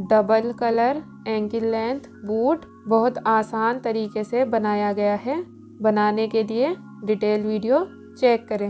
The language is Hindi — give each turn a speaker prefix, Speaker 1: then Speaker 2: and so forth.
Speaker 1: Double colour ankle length boot बहुत आसान तरीके से बनाया गया है। बनाने के लिए डिटेल वीडियो चेक करें।